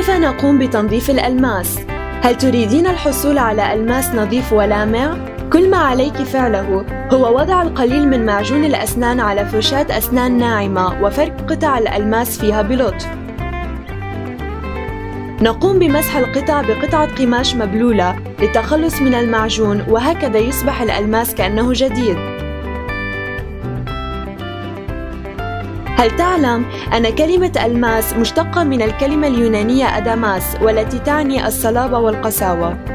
كيف نقوم بتنظيف الألماس؟ هل تريدين الحصول على ألماس نظيف ولامع؟ كل ما عليك فعله هو وضع القليل من معجون الأسنان على فرشاة أسنان ناعمة وفرك قطع الألماس فيها بلطف. نقوم بمسح القطع بقطعة قماش مبلولة للتخلص من المعجون وهكذا يصبح الألماس كأنه جديد. هل تعلم أن كلمة ألماس مشتقة من الكلمة اليونانية أداماس والتي تعني الصلابة والقساوة؟